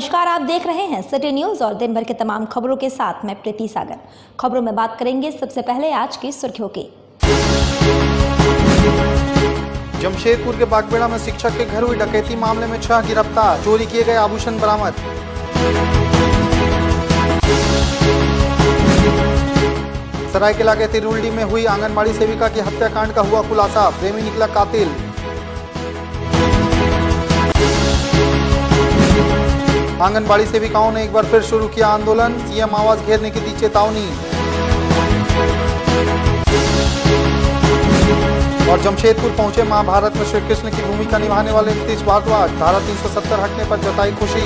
नमस्कार, आप देख रहे हैं सिटी न्यूज़ और दिन भर के तमाम खबरों के साथ मैं प्रीति सागर। खबरों में बात करेंगे सबसे पहले आज की सुर्खियों की। जमशेदपुर के बागबेड़ा में शिक्षक के घर हुई डकैती मामले में छह गिरफ़्तार, चोरी किए गए आभूषण बरामद। सरायकेला के तिरुल्डी में हुई आंगनबाड़ी सेविका की हत्याकांड का हुआ खुलासा, प्रेमी निकला कातिल। आंगनबाड़ी सेविकाओं ने एक बार फिर शुरू किया आंदोलन। सीएम आवास घेरने की दी चेतावनी। और जमशेदपुर पहुँचे महाभारत में श्री कृष्ण की भूमिका निभाने वाले नीतीश भारद्वाज। धारा 370 हटने पर जताई खुशी।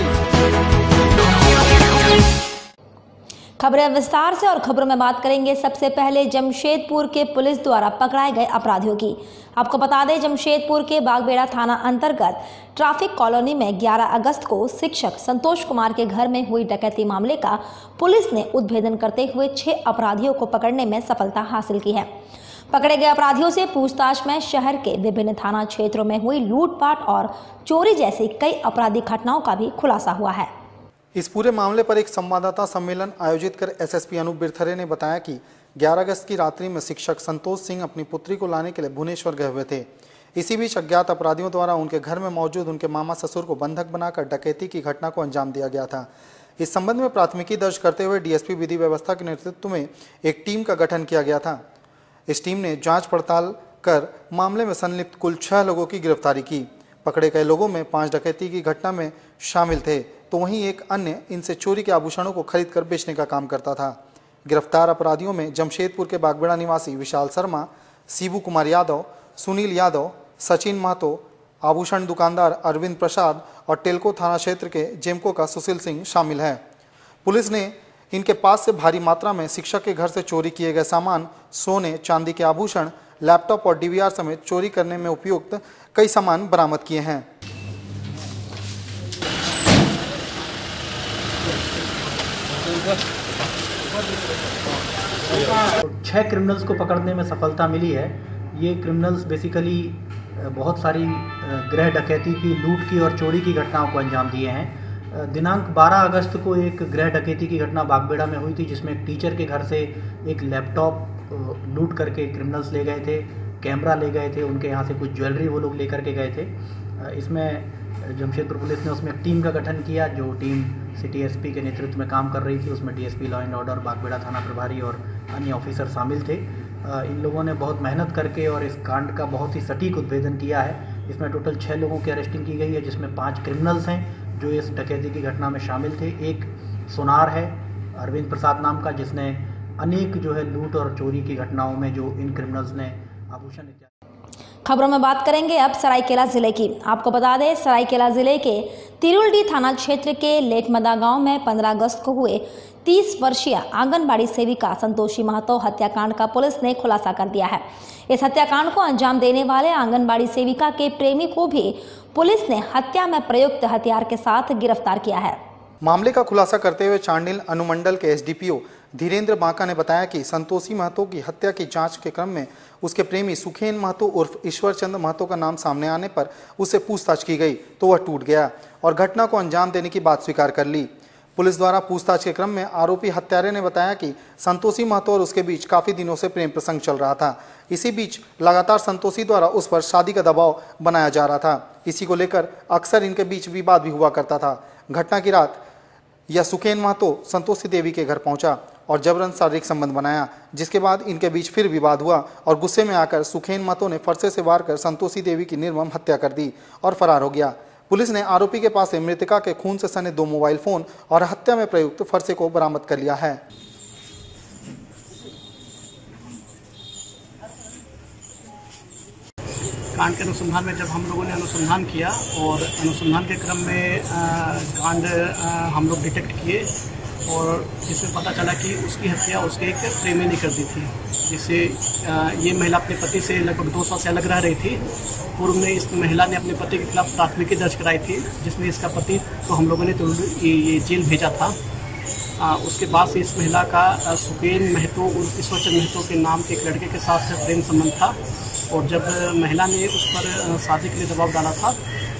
खबरें विस्तार से और खबरों में बात करेंगे। सबसे पहले जमशेदपुर के पुलिस द्वारा पकड़ाए गए अपराधियों की। आपको बता दें, जमशेदपुर के बागबेड़ा थाना अंतर्गत ट्रैफ़िक कॉलोनी में 11 अगस्त को शिक्षक संतोष कुमार के घर में हुई डकैती मामले का पुलिस ने उद्भेदन करते हुए छह अपराधियों को पकड़ने में सफलता हासिल की है। पकड़े गए अपराधियों से पूछताछ में शहर के विभिन्न थाना क्षेत्रों में हुई लूटपाट और चोरी जैसी कई आपराधिक घटनाओं का भी खुलासा हुआ है। इस पूरे मामले पर एक संवाददाता सम्मेलन आयोजित कर एसएसपी अनूप बिरथरे ने बताया कि 11 अगस्त की रात्रि में शिक्षक संतोष सिंह अपनी पुत्री को लाने के लिए भुवनेश्वर गए हुए थे। इसी बीच अज्ञात अपराधियों द्वारा उनके घर में मौजूद उनके मामा ससुर को बंधक बनाकर डकैती की घटना को अंजाम दिया गया था। इस संबंध में प्राथमिकी दर्ज करते हुए डीएसपी विधि व्यवस्था के नेतृत्व में एक टीम का गठन किया गया था। इस टीम ने जाँच पड़ताल कर मामले में संलिप्त कुल छह लोगों की गिरफ्तारी की। पकड़े गए लोगों में पाँच डकैती की घटना में शामिल थे। तो वहीं एक अन्य इनसे चोरी के आभूषणों को खरीद कर बेचने का काम करता था। गिरफ़्तार अपराधियों में जमशेदपुर के बागबेड़ा निवासी विशाल शर्मा शिबू कुमार यादव, सुनील यादव, सचिन महतो आभूषण दुकानदार अरविंद प्रसाद और टेलको थाना क्षेत्र के जेमको का सुशील सिंह शामिल है। पुलिस ने इनके पास से भारी मात्रा में शिक्षक के घर से चोरी किए गए सामान, सोने, चांदी के आभूषण, लैपटॉप और डीवीआर समेत चोरी करने में उपयुक्त कई सामान बरामद किए हैं। छः क्रिमिनल्स को पकड़ने में सफलता मिली है। ये क्रिमिनल्स बेसिकली बहुत सारी गृह डकैती की, लूट की और चोरी की घटनाओं को अंजाम दिए हैं। दिनांक 12 अगस्त को एक गृह डकैती की घटना बागबेड़ा में हुई थी, जिसमें एक टीचर के घर से एक लैपटॉप लूट करके क्रिमिनल्स ले गए थे कैमरा ले गए थे, उनके यहाँ से कुछ ज्वेलरी वो लोग लेकर के गए थे। इसमें जमशेदपुर पुलिस ने उसमें एक टीम का गठन किया, जो टीम सिटी एसपी के नेतृत्व में काम कर रही थी। उसमें DSP, law and order, Bagbera थाना प्रभारी और अन्य ऑफिसर शामिल थे। इन लोगों ने बहुत मेहनत करके और इस कांड का बहुत ही सटीक उद्भेदन किया है। इसमें टोटल छः लोगों की अरेस्टिंग की गई है, जिसमें पाँच क्रिमिनल्स हैं, जो इस डकैती की घटना में शामिल थे। एक सोनार है, अरविंद प्रसाद नाम का, जिसने अनेक जो है लूट और चोरी की घटनाओं में जो इन क्रिमिनल्स ने आभूषण खबरों में बात करेंगे अब सरायकेला ज़िले की। आपको बता दें, सरायकेला ज़िले के तिरुलडी थाना क्षेत्र के लेटमदा गाँव में 15 अगस्त को हुए 30 वर्षीय आंगनबाड़ी सेविका संतोषी महतो हत्याकांड का पुलिस ने खुलासा कर दिया है। इस हत्याकांड को अंजाम देने वाले आंगनबाड़ी सेविका के प्रेमी को भी पुलिस ने हत्या में प्रयुक्त हथियार के साथ गिरफ़्तार किया है। मामले का खुलासा करते हुए चांडिल अनुमंडल के एसडीपीओ धीरेन्द्र बांका ने बताया कि संतोषी महतो की हत्या की जाँच के क्रम में उसके प्रेमी सुखेन महतो उर्फ़ ईश्वर चंद्र महतो का नाम सामने आने पर उससे पूछताछ की गई तो वह टूट गया और घटना को अंजाम देने की बात स्वीकार कर ली। पुलिस द्वारा पूछताछ के क्रम में आरोपी हत्यारे ने बताया कि संतोषी महतो और उसके बीच काफ़ी दिनों से प्रेम प्रसंग चल रहा था। इसी बीच लगातार संतोषी द्वारा उस पर शादी का दबाव बनाया जा रहा था। इसी को लेकर अक्सर इनके बीच विवाद भी हुआ करता था। घटना की रात यह सुखेन महतो संतोषी देवी के घर पहुँचा और जबरन शारीरिक संबंध बनाया, जिसके बाद इनके बीच फिर विवाद हुआ और गुस्से में आकर सुखेन महतो ने फरसे से वार कर संतोषी देवी की निर्मम हत्या कर दी और फरार हो गया। पुलिस ने आरोपी के पास से मृतका के खून से सने दो मोबाइल फ़ोन और हत्या में प्रयुक्त फरसे को बरामद कर लिया है। कांड के अनुसंधान में जब हम लोगों ने अनुसंधान किया और अनुसंधान के क्रम में कांड हम लोग डिटेक्ट किए और जिसमें पता चला कि उसकी हत्या उसके एक प्रेमी ने कर दी थी जिससे ये महिला अपने पति से लगभग दो साल से अलग रह रही थी पूर्व में इस महिला ने अपने पति के खिलाफ प्राथमिकी दर्ज कराई थी जिसमें इसका पति तो हम लोगों ने तो ये जेल भेजा था। आ, उसके बाद से इस महिला का सुपेन महतो उर्फ़ ईश्वरचंद महतो के नाम के एक लड़के के साथ प्रेम संबंध था और जब महिला ने उस पर शादी के लिए दबाव डाला था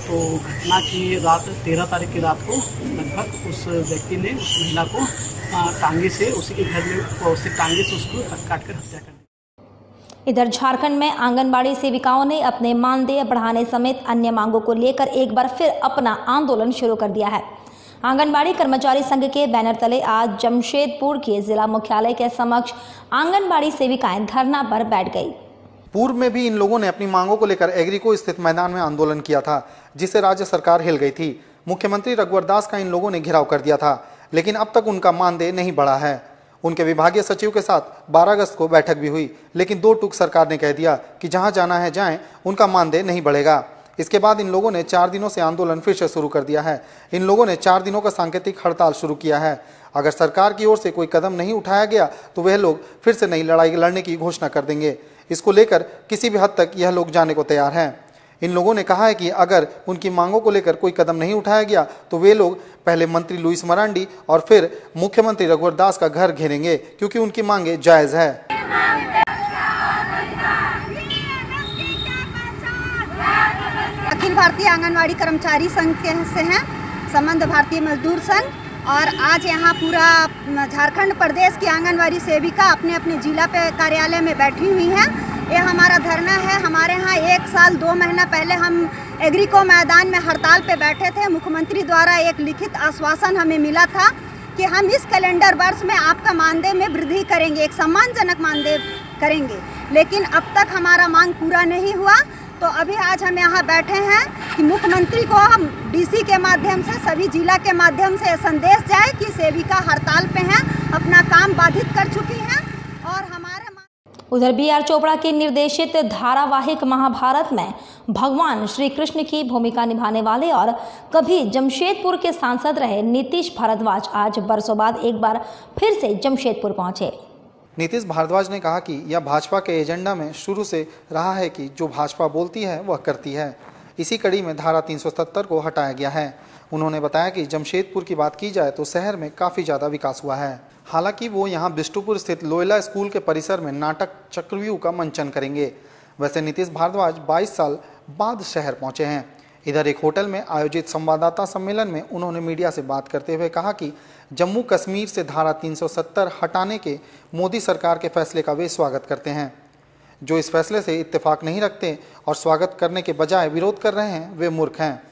तो घटना की रात, तेरह तारीख की रात को लगभग उस व्यक्ति ने, उस महिला को टांगे से, उसी के घर में उसी टांगे से उसको काट कर हत्या कर इधर झारखंड में आंगनबाड़ी सेविकाओं ने अपने मानदेय बढ़ाने समेत अन्य मांगों को लेकर एक बार फिर अपना आंदोलन शुरू कर दिया है। आंगनबाड़ी कर्मचारी संघ के बैनर तले आज जमशेदपुर के जिला मुख्यालय के समक्ष आंगनबाड़ी सेविकाएँ धरना पर बैठ गई। पूर्व में भी इन लोगों ने अपनी मांगों को लेकर एग्रीको स्थित मैदान में आंदोलन किया था जिसे राज्य सरकार हिल गई थी। मुख्यमंत्री रघुवर दास का इन लोगों ने घेराव कर दिया था, लेकिन अब तक उनका मानदेय नहीं बढ़ा है। उनके विभागीय सचिव के साथ 12 अगस्त को बैठक भी हुई, लेकिन दो टूक सरकार ने कह दिया कि जहाँ जाना है जाएँ, उनका मानदेय नहीं बढ़ेगा। इसके बाद इन लोगों ने चार दिनों से आंदोलन फिर से शुरू कर दिया है। इन लोगों ने चार दिनों का सांकेतिक हड़ताल शुरू किया है। अगर सरकार की ओर से कोई कदम नहीं उठाया गया तो वह लोग फिर से नई लड़ाई लड़ने की घोषणा कर देंगे। इसको लेकर किसी भी हद तक यह लोग जाने को तैयार हैं। इन लोगों ने कहा है कि अगर उनकी मांगों को लेकर कोई कदम नहीं उठाया गया तो वे लोग पहले मंत्री लुइस मरांडी और फिर मुख्यमंत्री रघुवर दास का घर घेरेंगे, क्योंकि उनकी मांगे जायज़ है। अखिल भारतीय आंगनवाड़ी कर्मचारी संघ के से हैं, संबंध भारतीय मजदूर संघ। और आज यहाँ पूरा झारखंड प्रदेश की आंगनवाड़ी सेविका अपने अपने जिला पे कार्यालय में बैठी हुई हैं। ये हमारा धरना है। हमारे यहाँ एक साल, दो महीना पहले हम एग्रीको मैदान में हड़ताल पे बैठे थे। मुख्यमंत्री द्वारा एक लिखित आश्वासन हमें मिला था कि हम इस कैलेंडर वर्ष में आपका मानदेय में वृद्धि करेंगे, एक सम्मानजनक मानदेय करेंगे। लेकिन अब तक हमारा मांग पूरा नहीं हुआ। तो अभी आज हम यहाँ बैठे हैं कि मुख्यमंत्री को हम डीसी के माध्यम से, सभी जिला के माध्यम से संदेश जाए कि सेविका हड़ताल पे हैं, अपना काम बाधित कर चुकी हैं और हमारे उधर बी आर चोपड़ा के निर्देशित धारावाहिक महाभारत में भगवान श्री कृष्ण की भूमिका निभाने वाले और कभी जमशेदपुर के सांसद रहे नीतीश भारद्वाज आज बरसों बाद एक बार फिर से जमशेदपुर पहुँचे। नीतीश भारद्वाज ने कहा कि यह भाजपा के एजेंडा में शुरू से रहा है कि जो भाजपा बोलती है, वह करती है। इसी कड़ी में धारा 370 को हटाया गया है। उन्होंने बताया कि जमशेदपुर की बात की जाए तो शहर में काफ़ी ज़्यादा विकास हुआ है। हालाँकि वो यहाँ बिष्टुपुर स्थित लोयला स्कूल के परिसर में नाटक चक्रव्यूह का मंचन करेंगे। वैसे नीतीश भारद्वाज 22 साल बाद शहर पहुँचे हैं। इधर एक होटल में आयोजित संवाददाता सम्मेलन में उन्होंने मीडिया से बात करते हुए कहा कि जम्मू कश्मीर से धारा 370 हटाने के मोदी सरकार के फैसले का वे स्वागत करते हैं। जो इस फैसले से इत्तेफाक नहीं रखते और स्वागत करने के बजाय विरोध कर रहे हैं वे मूर्ख हैं।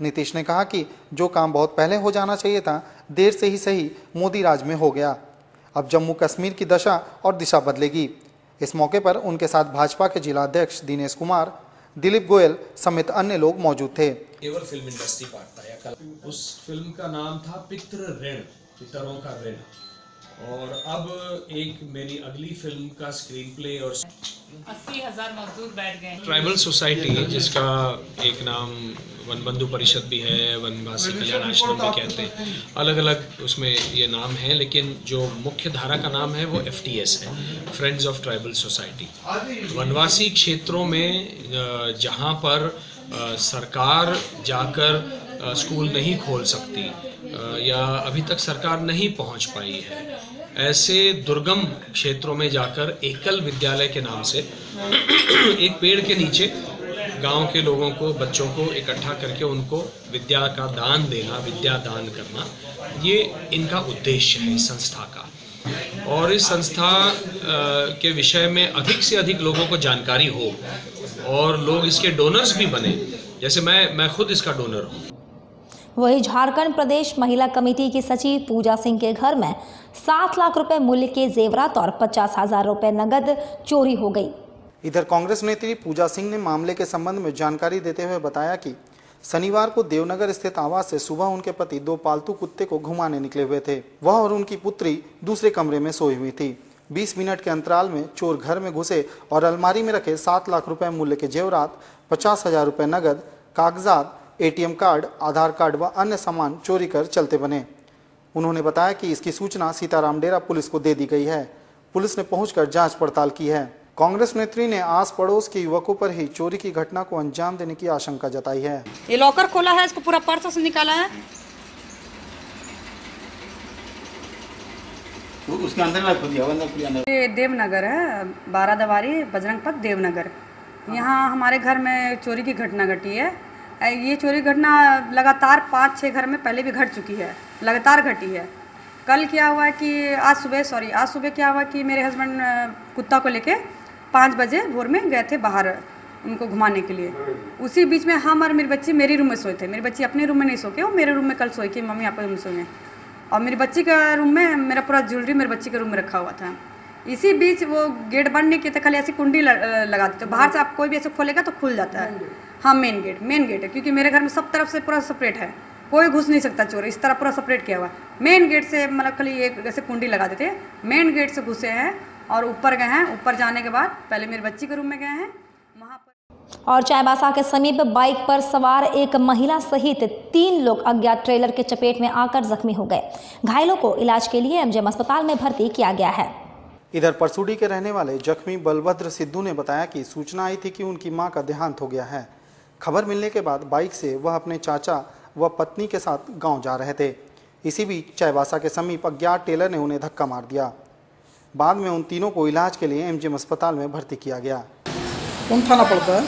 नीतीश ने कहा कि जो काम बहुत पहले हो जाना चाहिए था देर से ही सही मोदी राज में हो गया। अब जम्मू कश्मीर की दशा और दिशा बदलेगी। इस मौके पर उनके साथ भाजपा के जिला अध्यक्ष दिनेश कुमार दिलीप गोयल समेत अन्य लोग मौजूद थे। केवल फ़िल्म इंडस्ट्री पार्ट था या कल। उस फ़िल्म का नाम था पितृ ऋण। पितरों का ऋण और अब एक मेरी अगली फ़िल्म का स्क्रीन प्ले और अस्सी हज़ार मजदूर बैठ गए ट्राइबल सोसाइटी जिसका एक नाम वन बंधु परिषद भी है वनवासी कल्याण आश्रम भी कहते हैं। अलग अलग उसमें ये नाम है लेकिन जो मुख्य धारा का नाम है वो एफटीएस है फ्रेंड्स ऑफ़ ट्राइबल सोसाइटी वनवासी क्षेत्रों में जहाँ पर सरकार जाकर स्कूल नहीं खोल सकती या अभी तक सरकार नहीं पहुँच पाई है। ऐसे दुर्गम क्षेत्रों में जाकर एकल विद्यालय के नाम से एक पेड़ के नीचे गाँव के लोगों को, बच्चों को इकट्ठा करके उनको विद्या का दान देना, विद्या दान करना, ये इनका उद्देश्य है इस संस्था का। और इस संस्था के विषय में अधिक से अधिक लोगों को जानकारी हो और लोग इसके डोनर्स भी बने। जैसे मैं मैं खुद इसका डोनर हूँ। वहीं झारखंड प्रदेश महिला कमेटी की सचिव पूजा सिंह के घर में सात लाख रुपए मूल्य के जेवरात और पचास हज़ार रुपए नगद चोरी हो गई। इधर कांग्रेस नेत्री पूजा सिंह ने मामले के संबंध में जानकारी देते हुए बताया कि शनिवार को देवनगर स्थित आवास से सुबह उनके पति दो पालतू कुत्ते को घुमाने निकले हुए थे। वह और उनकी पुत्री दूसरे कमरे में सोई हुई थी। 20 मिनट के अंतराल में चोर घर में घुसे और अलमारी में रखे सात लाख रुपए मूल्य के जेवरात, पचास हज़ार रुपये नगद, कागजात एटीएम कार्ड आधार कार्ड व अन्य सामान चोरी कर चलते बने। उन्होंने बताया कि इसकी सूचना सीताराम डेरा पुलिस को दे दी गई है। पुलिस ने पहुंचकर जाँच पड़ताल की है। कांग्रेस नेत्री ने आस पड़ोस के युवकों पर ही चोरी की घटना को अंजाम देने की आशंका जताई है। ये लॉकर खोला है इसको पूरा पर्स से निकाला है। उसके अंदर अंदर ये देवनगर है बारादवारी बजरंग पथ देवनगर। यहाँ हमारे घर में चोरी की घटना घटी है। ये चोरी घटना लगातार पाँच छः घर में पहले भी घट चुकी है, लगातार घटी है। कल क्या हुआ कि, आज सुबह सॉरी आज सुबह क्या हुआ कि मेरे हस्बैंड कुत्ता को लेके पाँच बजे भोर में गए थे बाहर उनको घुमाने के लिए। उसी बीच में हम और मेरी बच्ची मेरी रूम में सोए थे। मेरी बच्ची अपने रूम में नहीं सो के, वो मेरे रूम में कल सोई कि मम्मी आपके रूम में सोए और मेरी बच्ची का रूम में मेरा पूरा ज्वेलरी मेरे बच्ची के रूम में रखा हुआ था। इसी बीच वो गेट बंद नहीं किया था खाली ऐसी कुंडी लगा देते बाहर से आप कोई भी ऐसे खोलेगा तो खुल जाता है। हाँ मेन गेट मेन गेट है क्योंकि मेरे घर में सब तरफ़ से पूरा सेपरेट है। कोई घुस नहीं सकता चोर इस तरह पूरा सेपरेट किया हुआ मेन गेट से मतलब खाली एक ऐसे कुंडी लगा देते हैं। मेन गेट से घुसे हैं और ऊपर गए हैं। ऊपर जाने के बाद पहले मेरे बच्ची के रूम में गए हैं। वहाँ पर और चाईबासा के समीप बाइक पर सवार एक महिला सहित तीन लोग अज्ञात ट्रेलर के चपेट में आकर जख्मी हो गए। घायलों को इलाज के लिए एमजेएम अस्पताल में भर्ती किया गया है। इधर परसुडी के रहने वाले जख्मी बलभद्र सिद्धू ने बताया कि सूचना आई थी कि उनकी माँ का देहांत हो गया है। खबर मिलने के बाद बाइक से वह अपने चाचा व पत्नी के साथ गाँव जा रहे थे। इसी बीच चाईबासा के समीप अज्ञात टेलर ने उन्हें धक्का मार दिया। बाद में उन तीनों को इलाज के लिए एमजीएम अस्पताल में भर्ती किया गया। कौन थाना पड़ता है?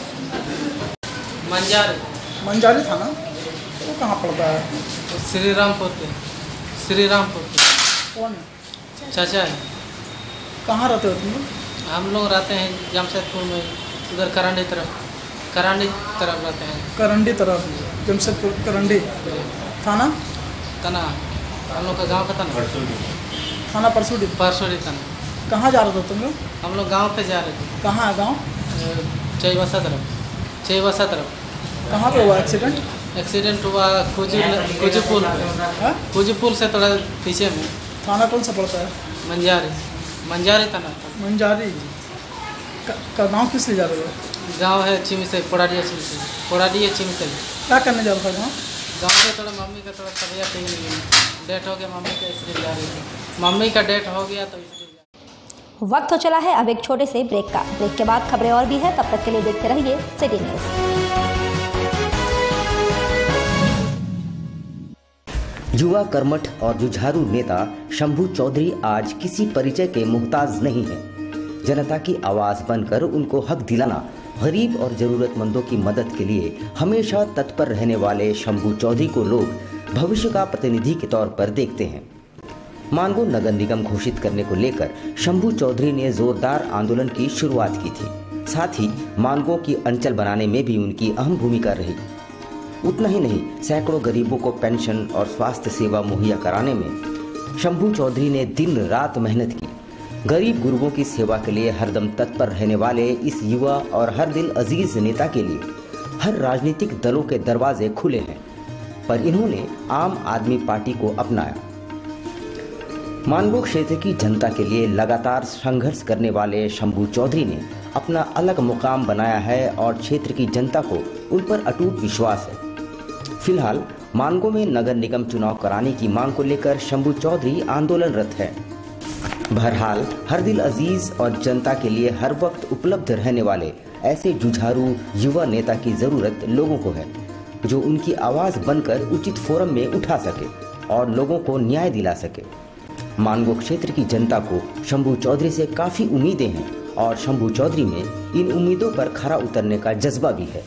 मंजारी। मंजारी थाना? वो कहाँ पड़ता है? श्री रामपुर श्री रामपुर कौन चाचा है। कहाँ रहते हो तुम लोग? हम लोग रहते हैं जमशेदपुर में उधर करांडी तरफ़ करांडी तरफ़ रहते हैं। करंडी तरफ़ जमशेदपुर करंडी। थाना? थाना हम लोग का गाँव का तना थाना परसुडी परसोड़ी थाना। कहाँ जा रहे थे तुम लोग? हम लोग गाँव पे जा रहे थे। कहाँ है गाँव? चईबसा तरफ़ चईबसा तरफ़। कहाँ पे हुआ एक्सीडेंट एक्सीडेंट हुआ खोजी खोजी पुल हाँ? पुल से थोड़ा पीछे में। थाना कौन सा पड़ता है? मंजारी मंजारी तना मंजारी? क- का गाँव किस लिए जा रहे हो? गाँव है चिमिसई पोड़ाडिया चिमिसई पोड़ाडिया चिमिसई क्या करने जा रहा था गाँव? गाँव पे थोड़ा मम्मी का थोड़ा तबीयत ठीक नहीं है। डेथ हो गया मम्मी का इसलिए जा रही थी मम्मी का डेथ हो गया तो इसलिए वक्त हो चला है अब एक छोटे से ब्रेक का। ब्रेक के बाद खबरें और भी है तब तक के लिए देखते रहिए सिटी न्यूज़ युवा कर्मठ और जुझारू नेता शंभू चौधरी आज किसी परिचय के मुहताज नहीं है। जनता की आवाज़ बनकर उनको हक दिलाना, गरीब और जरूरतमंदों की मदद के लिए हमेशा तत्पर रहने वाले शंभू चौधरी को लोग भविष्य का प्रतिनिधि के तौर पर देखते हैं। मानगो नगर निगम घोषित करने को लेकर शंभू चौधरी ने जोरदार आंदोलन की शुरुआत की थी। साथ ही मानगो की अंचल बनाने में भी उनकी अहम भूमिका रही। उतना ही नहीं, सैकड़ों गरीबों को पेंशन और स्वास्थ्य सेवा मुहैया कराने में शंभू चौधरी ने दिन रात मेहनत की। गरीब गुरुओं की सेवा के लिए हरदम तत्पर रहने वाले इस युवा और हर दिल अज़ीज़ नेता के लिए हर राजनीतिक दलों के दरवाजे खुले हैं, पर इन्होंने आम आदमी पार्टी को अपनाया। मानगो क्षेत्र की जनता के लिए लगातार संघर्ष करने वाले शंभू चौधरी ने अपना अलग मुकाम बनाया है और क्षेत्र की जनता को उन पर अटूट विश्वास है। फ़िलहाल, मानगो में नगर निगम चुनाव कराने की मांग को लेकर शंभू चौधरी आंदोलनरत है। बहरहाल, हर दिल अज़ीज़ और जनता के लिए हर वक्त उपलब्ध रहने वाले ऐसे जुझारू युवा नेता की ज़रूरत लोगों को है, जो उनकी आवाज़ बनकर उचित फोरम में उठा सके और लोगों को न्याय दिला सके। मानगो क्षेत्र की जनता को शंभू चौधरी से काफ़ी उम्मीदें हैं और शंभू चौधरी में इन उम्मीदों पर खरा उतरने का जज्बा भी है।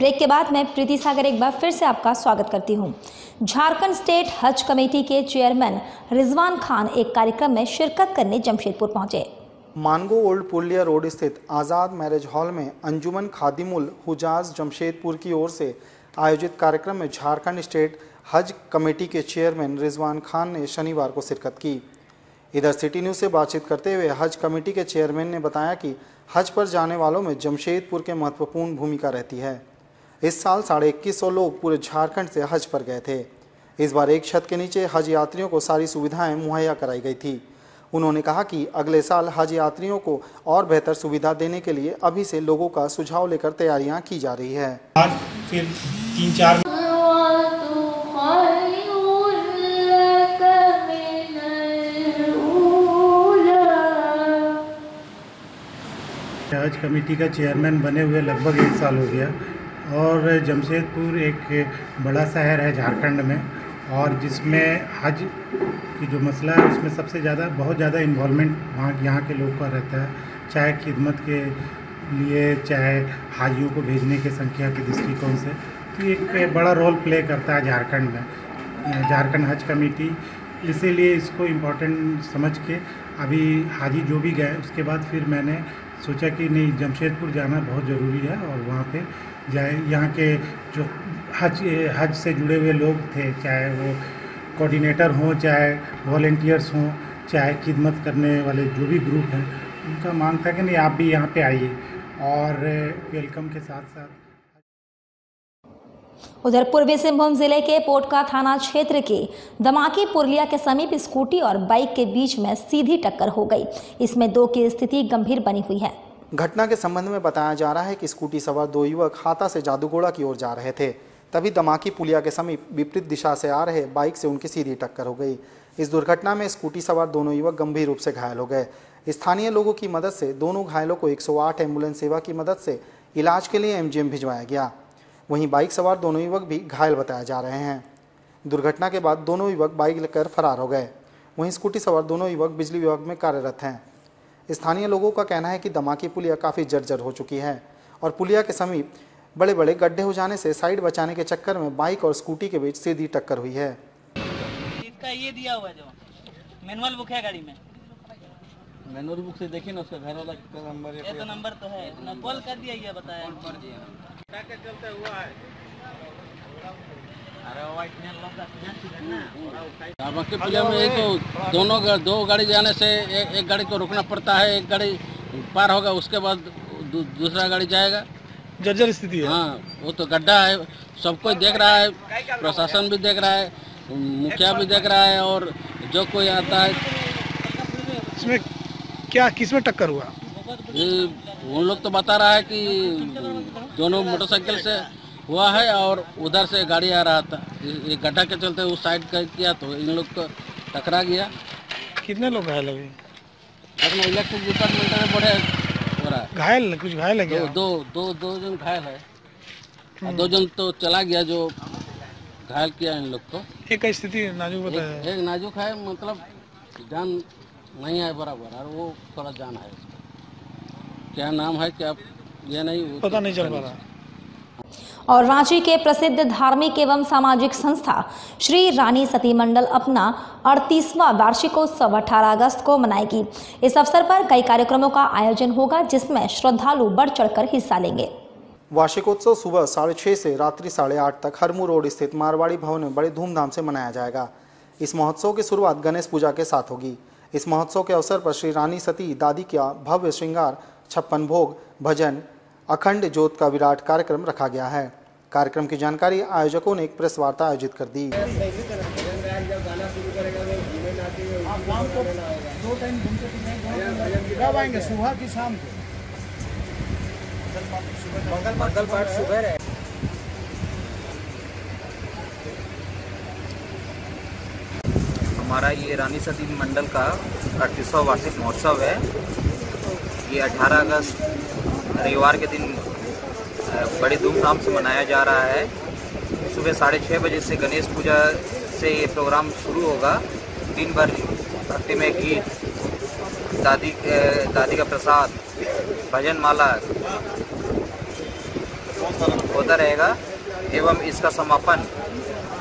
ब्रेक के बाद मैं प्रीति सागर एक बार फिर से आपका स्वागत करती हूँ। झारखंड स्टेट हज कमेटी के चेयरमैन रिजवान खान एक कार्यक्रम में शिरकत करने जमशेदपुर पहुँचे। मानगो ओल्ड पुलिया रोड स्थित आज़ाद मैरिज हॉल में अंजुमन खादिमुल हुजाज जमशेदपुर की ओर से आयोजित कार्यक्रम में झारखंड स्टेट हज कमेटी के चेयरमैन रिजवान खान ने शनिवार को शिरकत की। इधर सिटी न्यूज़ से बातचीत करते हुए हज कमेटी के चेयरमैन ने बताया कि हज पर जाने वालों में जमशेदपुर के महत्वपूर्ण भूमिका रहती है। इस साल साढ़े इक्कीस सौ लोग पूरे झारखंड से हज पर गए थे। इस बार एक छत के नीचे हज यात्रियों को सारी सुविधाएँ मुहैया कराई गई थी। उन्होंने कहा कि अगले साल हज यात्रियों को और बेहतर सुविधा देने के लिए अभी से लोगों का सुझाव लेकर तैयारियाँ की जा रही है। आज फिर तीन चार हज कमेटी का चेयरमैन बने हुए लगभग एक साल हो गया। और जमशेदपुर एक बड़ा शहर है झारखंड में, और जिसमें हज की जो मसला है, उसमें सबसे ज़्यादा, बहुत ज़्यादा इन्वॉलमेंट वहाँ यहाँ के लोग का रहता है। चाहे खिदमत के लिए, चाहे हाजियों को भेजने के संख्या के दृष्टिकोण से। तो एक बड़ा रोल प्ले करता है झारखंड में। झारखंड हज कमेटी, इसीलिए इसको इम्पोर्टेंट समझ के अभी हाजी जो भी गए, उसके बाद फिर मैंने सोचा कि नहीं, जमशेदपुर जाना बहुत ज़रूरी है और वहाँ पे जाए। यहाँ के जो हज हज से जुड़े हुए लोग थे, चाहे वो कोऑर्डिनेटर हों, चाहे वॉल्टियर्स हों, चाहे खिदमत करने वाले जो भी ग्रुप हैं, उनका मांग था कि नहीं, आप भी यहाँ पे आइए। और वेलकम के साथ साथ उधर पूर्वी सिंहभूम ज़िले के पोटका थाना क्षेत्र के दमाकी पुरलिया के समीप स्कूटी और बाइक के बीच में सीधी टक्कर हो गई। इसमें दो की स्थिति गंभीर बनी हुई है। घटना के संबंध में बताया जा रहा है कि स्कूटी सवार दो युवक हाथा से जादूगोड़ा की ओर जा रहे थे। तभी दमाकी पुलिया के समीप विपरीत दिशा से आ रहे बाइक से उनकी सीधी टक्कर हो गई। इस दुर्घटना में स्कूटी सवार दोनों युवक गंभीर रूप से घायल हो गए। स्थानीय लोगों की मदद से दोनों घायलों को 108 एंबुलेंस सेवा की मदद से इलाज के लिए एमजीएम भिजवाया गया। वहीं बाइक सवार दोनों युवक भी घायल बताए जा रहे हैं। दुर्घटना के बाद दोनों युवक बाइक लेकर फरार हो गए। वहीं स्कूटी सवार दोनों युवक बिजली विभाग में कार्यरत हैं। स्थानीय लोगों का कहना है कि दमाकी पुलिया काफ़ी जर्जर हो चुकी है और पुलिया के समीप बड़े बड़े गड्ढे हो जाने से साइड बचाने के चक्कर में बाइक और स्कूटी के बीच सीधी टक्कर हुई है। इसका ये दिया हुआ जो, मैनुअल बुक है गाड़ी में। मैनुअल बुक से देखिए ना उसका घर वाला का नंबर ये तो नंबर तो है ना कॉल कर दिया ये बताया। चलता हुआ है? बाकी पुलिया में एक तो दोनों दो गाड़ी जाने से एक, एक गाड़ी को रुकना पड़ता है एक गाड़ी पार होगा उसके बाद दू, दूसरा गाड़ी जाएगा। जर्जर स्थिति है। हाँ वो तो गड्ढा है सब कोई देख रहा है प्रशासन भी देख रहा है मुखिया भी देख रहा है और जो कोई आता है इसमें क्या किसमें टक्कर हुआ? उन लोग तो बता रहा है कि दोनों मोटरसाइकिल से हुआ है और उधर से गाड़ी आ रहा था। ये ये गड्ढा के चलते उस साइड का किया तो इन लोग को टकरा गया। कितने लोग घायल अभी? इलेक्ट्रिक डिपार्टमेंट में बड़े हो। रहा है घायल कुछ घायल है दो क्या? दो दो दो जन घायल है। और दो जन तो चला गया जो घायल किया इन लोग को। एक स्थिति नाजुक बताया। एक, एक नाजुक है मतलब जान नहीं है बराबर और वो थोड़ा जान है इसका। क्या नाम है क्या ये नहीं वो पता नहीं चल पा रहा। और रांची के प्रसिद्ध धार्मिक एवं सामाजिक संस्था श्री रानी सती मंडल अपना अड़तीसवां वार्षिकोत्सव 18 अगस्त को मनाएगी। इस अवसर पर कई कार्यक्रमों का आयोजन होगा जिसमें श्रद्धालु बढ़ चढ़कर हिस्सा लेंगे। वार्षिकोत्सव सुबह साढ़े छः से रात्रि साढ़े आठ तक हरमू रोड स्थित मारवाड़ी भवन में बड़े धूमधाम से मनाया जाएगा। इस महोत्सव की शुरुआत गणेश पूजा के साथ होगी। इस महोत्सव के अवसर पर श्री रानी सती दादी का भव्य श्रृंगार छप्पन भोग भजन अखंड ज्योत का विराट कार्यक्रम रखा गया है। कार्यक्रम की जानकारी आयोजकों ने एक प्रेस वार्ता आयोजित कर दी। सुबह की शाम को मंगल पाठ सुबह रहे हमारा ये रानी सती मंडल का अड़तीसवा वार्षिक महोत्सव है। ये 18 अगस्त रविवार के दिन बड़ी धूमधाम से मनाया जा रहा है। सुबह साढ़े छः बजे से गणेश पूजा से ये प्रोग्राम शुरू होगा। दिन भर भक्ति में गीत, दादी दादी का प्रसाद, भजन माला, होता रहेगा एवं इसका समापन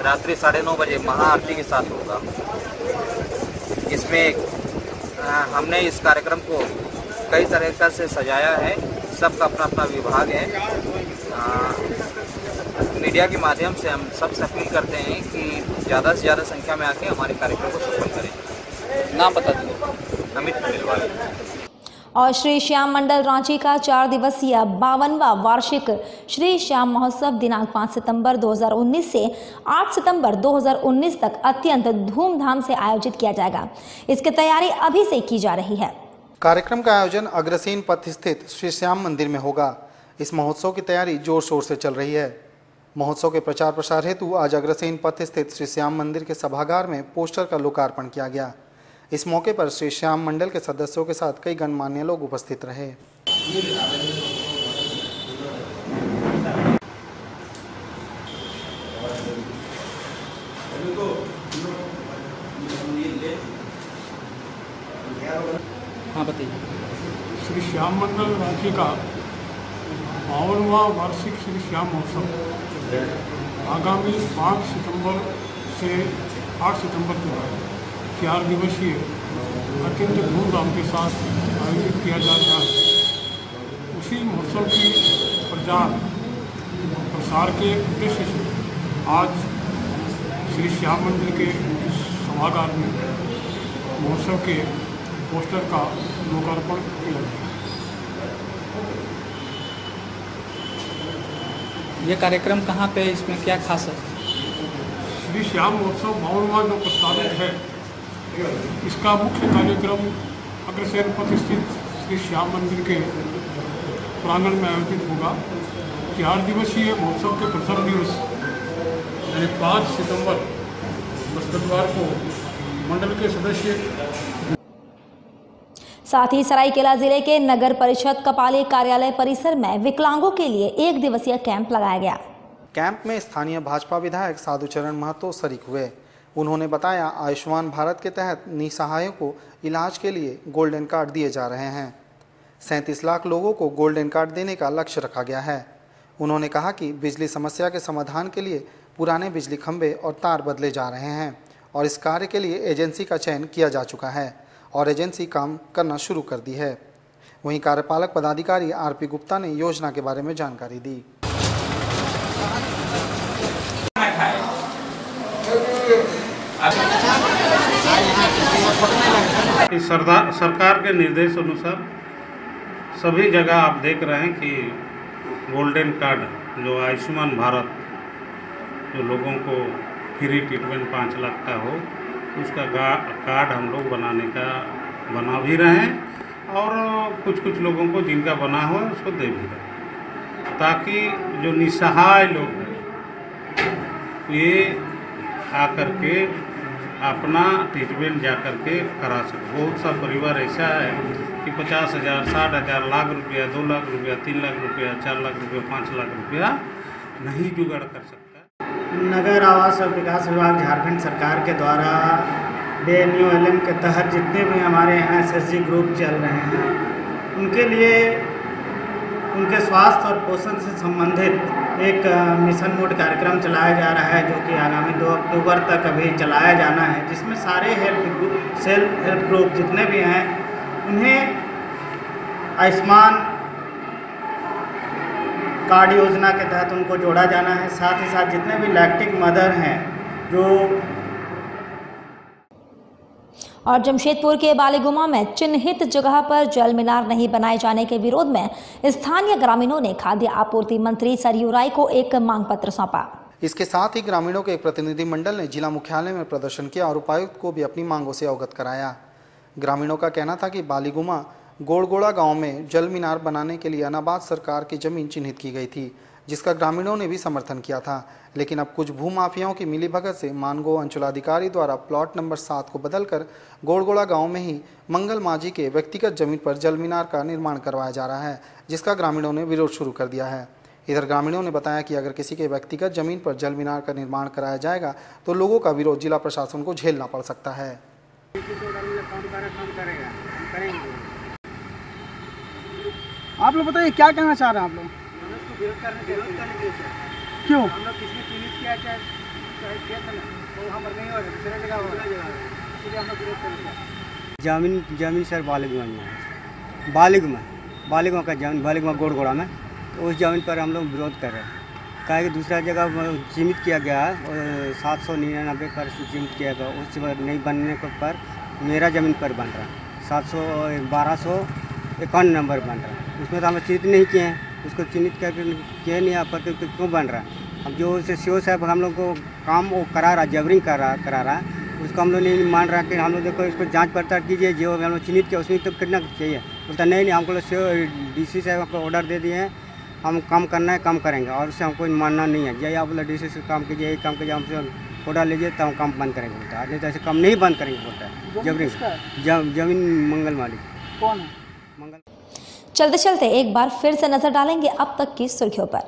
रात्रि साढ़े नौ बजे महाआरती के साथ होगा। इसमें हमने इस कार्यक्रम को कई तरीके से सजाया है। सबका अपना अपना विभाग है। मीडिया के माध्यम से हम सबसे अपील करते हैं कि ज़्यादा से ज़्यादा संख्या में आके हमारे कार्यक्रम को सफल करें। नाम बता दीजिए। अमित खंडेलवाल और श्री श्याम मंडल रांची का चार दिवसीय बावनवा वार्षिक श्री श्याम महोत्सव दिनांक 5 सितंबर 2019 से 8 सितंबर 2019 तक अत्यंत धूमधाम से आयोजित किया जाएगा। इसकी तैयारी अभी से की जा रही है। कार्यक्रम का आयोजन अग्रसेन पथ स्थित श्री श्याम मंदिर में होगा। इस महोत्सव की तैयारी ज़ोर शोर से चल रही है। महोत्सव के प्रचार प्रसार हेतु आज अग्रसेन पथ स्थित श्री श्याम मंदिर के सभागार में पोस्टर का लोकार्पण किया गया। इस मौके पर श्री श्याम मंडल के सदस्यों के साथ कई गणमान्य लोग उपस्थित रहे। हाँ बताइए। श्री श्याम मंडल रांची का बावनवा वार्षिक श्री श्याम महोत्सव। आगामी पाँच सितंबर से आठ सितंबर तक। चार दिवसीय अत्यंत धूमधाम के साथ आयोजित किया जा रहा है। उसी महोत्सव की प्रचार प्रसार के उद्देश्य से आज श्री श्याम मंदिर के सभागार में महोत्सव के पोस्टर का लोकार्पण किया गया। ये कार्यक्रम कहाँ पे है? इसमें क्या खास है? श्री श्याम महोत्सव बावनवा जो प्रस्तावित है इसका मुख्य कार्यक्रम अग्रसेन पथ स्थित श्री श्याम मंदिर के प्रांगण में आयोजित होगा। चार दिवसीय महोत्सव के प्रथम दिवस यानी पाँच सितंबर बृहस्पतिवार को मंडल के सदस्य साथ ही सरायकेला ज़िले के नगर परिषद कपाली कार्यालय परिसर में विकलांगों के लिए एक दिवसीय कैंप लगाया गया। कैंप में स्थानीय भाजपा विधायक साधुचरण महतो शरीक हुए। उन्होंने बताया, आयुष्मान भारत के तहत निसहायों को इलाज के लिए गोल्डन कार्ड दिए जा रहे हैं। सैंतीस लाख लोगों को गोल्डन कार्ड देने का लक्ष्य रखा गया है। उन्होंने कहा कि बिजली समस्या के समाधान के लिए पुराने बिजली खंभे और तार बदले जा रहे हैं और इस कार्य के लिए एजेंसी का चयन किया जा चुका है और एजेंसी काम करना शुरू कर दी है। वहीं कार्यपालक पदाधिकारी आरपी गुप्ता ने योजना के बारे में जानकारी दी। सरदार सरकार के निर्देश अनुसार सभी जगह आप देख रहे हैं कि गोल्डन कार्ड जो आयुष्मान भारत, जो लोगों को फ्री ट्रीटमेंट पाँच लाख का हो, उसका कार्ड हम लोग बनाने का, बना भी रहे हैं और कुछ कुछ लोगों को जिनका बना हो, उसको दे भी रहे ताकि जो निसहाय लोग हैं, ये आकर के अपना ट्रीटमेंट जा कर के करा सके। बहुत सा परिवार ऐसा है कि पचास हज़ार, साठ हज़ार, लाख रुपया, दो लाख रुपया, तीन लाख रुपया, चार लाख रुपया, पाँच लाख रुपया नहीं जुगाड़ कर सकता। नगर आवास और विकास विभाग झारखंड सरकार के द्वारा एन यू एल एम के तहत जितने भी हमारे यहाँ एस एस जी ग्रुप चल रहे हैं, उनके लिए उनके स्वास्थ्य और पोषण से संबंधित एक मिशन मोड कार्यक्रम चलाया जा रहा है, जो कि आगामी दो अक्टूबर तक अभी चलाया जाना है, जिसमें सारे help group self help group जितने भी हैं, उन्हें आयुष्मान कार्ड योजना के तहत उनको जोड़ा जाना है। साथ ही साथ जितने भी लैक्टिक मदर हैं, जो और जमशेदपुर के बालीगुमा में चिन्हित जगह पर जल मीनार नहीं बनाए जाने के विरोध में स्थानीय ग्रामीणों ने खाद्य आपूर्ति मंत्री सरयू राय को एक मांग पत्र सौंपा। इसके साथ ही ग्रामीणों के एक प्रतिनिधि मंडल ने जिला मुख्यालय में प्रदर्शन किया और उपायुक्त को भी अपनी मांगों से अवगत कराया। ग्रामीणों का कहना था कि बालीगुमा गोड़गोड़ा गाँव में जल मीनार बनाने के लिए अनाबाद सरकार की ज़मीन चिन्हित की गई थी। जिसका ग्रामीणों ने भी समर्थन किया था। लेकिन अब कुछ भूमाफियाओं की मिलीभगत से मानगो अंचलाधिकारी द्वारा प्लॉट नंबर सात को बदलकर गोड़गोड़ा गाँव में ही मंगल माझी के व्यक्तिगत ज़मीन पर जल मीनार का निर्माण करवाया जा रहा है, जिसका ग्रामीणों ने विरोध शुरू कर दिया है। इधर ग्रामीणों ने बताया कि अगर किसी के व्यक्तिगत ज़मीन पर जल मीनार का निर्माण कराया जाएगा तो लोगों का विरोध जिला प्रशासन को झेलना पड़ सकता है। आप लोग बताइए, क्या कहना चाह रहे हैं आप लोग? क्यों? हम लोग किसने चिन्हित किया चाहे चाहे किया था ना तो नहीं हो रहा दूसरा जगह हो रहा इसलिए हम लोग विरोध करेंगे ज़मीन ज़मीन सर बालिगुमा में है। बालिगुमा बालिगुमा का ज़मीन गोड़गोड़ा में। तो उस ज़मीन पर हम लोग विरोध कर रहे हैं। कहा कि दूसरा जगह चिन्हित किया गया है सात सौ निन्यानबे पर चिन्हित किया गया उस नहीं बनने पर मेरा ज़मीन पर बन रहा है। सात सौ बारह सौ इक्यावन नंबर बन रहा है। उसमें तो हम चिन्हित नहीं किए हैं। उसको चिन्हित करके किए नहीं यहाँ पर तो क्यों बन रहा? है अब जो उसे सी साहब हम लोग को काम वो करा रहा जबरिंग कर रहा करा रहा है उसको हम लोग नहीं मान रहा कि हम लोग देखो इसको जाँच पड़ताल कीजिए जो हम लोग चिन्हित किया उसमें तो कितना चाहिए? बोलता नहीं नहीं हमको सी ओ डी सी साहब हमको ऑर्डर दे दिए हैं हम काम करना है काम करेंगे। और उससे हमको मानना नहीं है जय आप बोला डी सी से काम कीजिए यही काम कीजिए हमसे ऑर्डर लीजिए तो हम काम बंद करेंगे बोलता है। नहीं तो ऐसे काम नहीं बंद करेंगे बोलता है। जबरिंग ज़मीन मंगल मालिक कौन है? मंगल चलते चलते एक बार फिर से नज़र डालेंगे अब तक की सुर्खियों पर।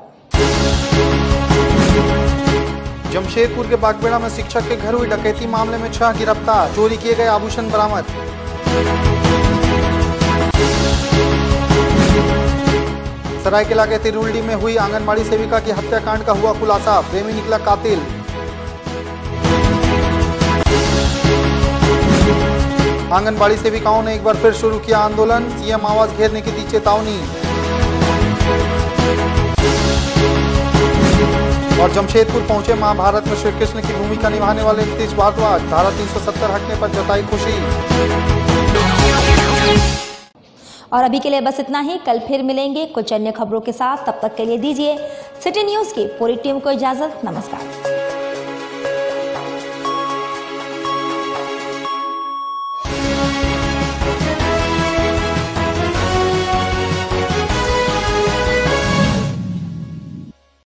जमशेदपुर के बागबेड़ा में शिक्षक के घर हुई डकैती मामले में छह गिरफ़्तार चोरी किए गए आभूषण बरामद। सरायकेला के तिरुल्डी में हुई आंगनबाड़ी सेविका की हत्याकांड का हुआ खुलासा प्रेमी निकला कातिल। आंगनबाड़ी सेविकाओं ने एक बार फिर शुरू किया आंदोलन। सीएम आवास घेरने की दी चेतावनी। और जमशेदपुर पहुँचे महाभारत में श्री कृष्ण की भूमिका निभाने वाले नीतीश भारद्वाज। धारा 370 हटने पर जताई खुशी। और अभी के लिए बस इतना ही। कल फिर मिलेंगे कुछ अन्य खबरों के साथ। तब तक के लिए दीजिए सिटी न्यूज़ की पूरी टीम को इजाज़त। नमस्कार।